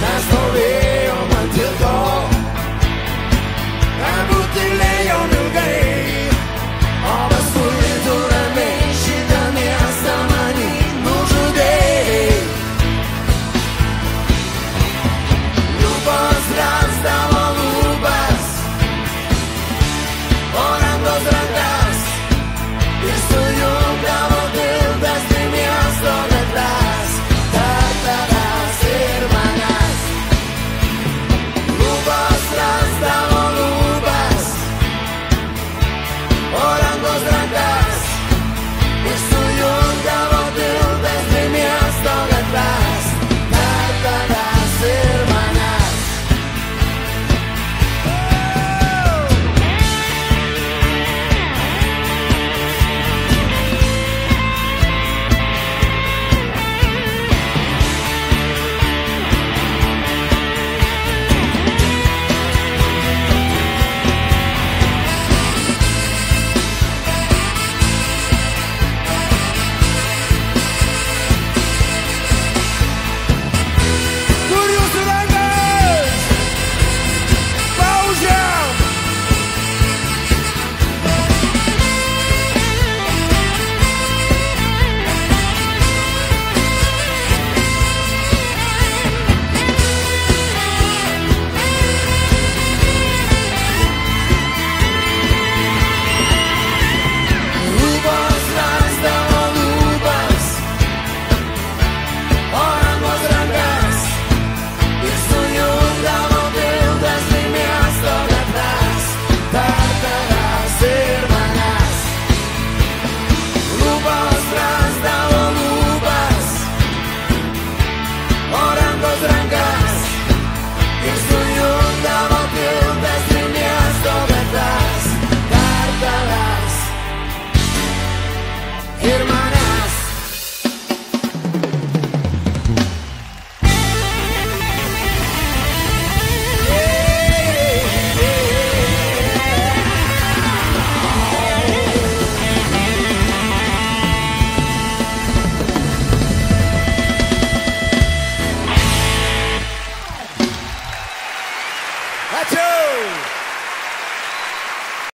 That's the